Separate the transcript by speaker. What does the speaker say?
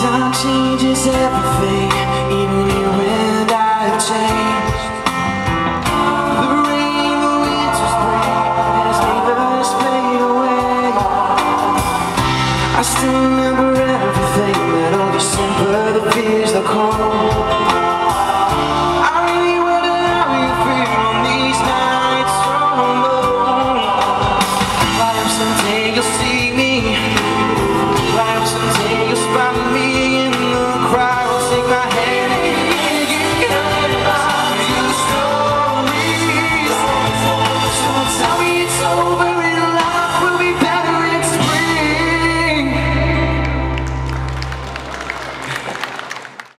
Speaker 1: Time changes everything, even you and I have changed. The rain, the spring, fade away. I still remember everything, that old December, the fears, the cold.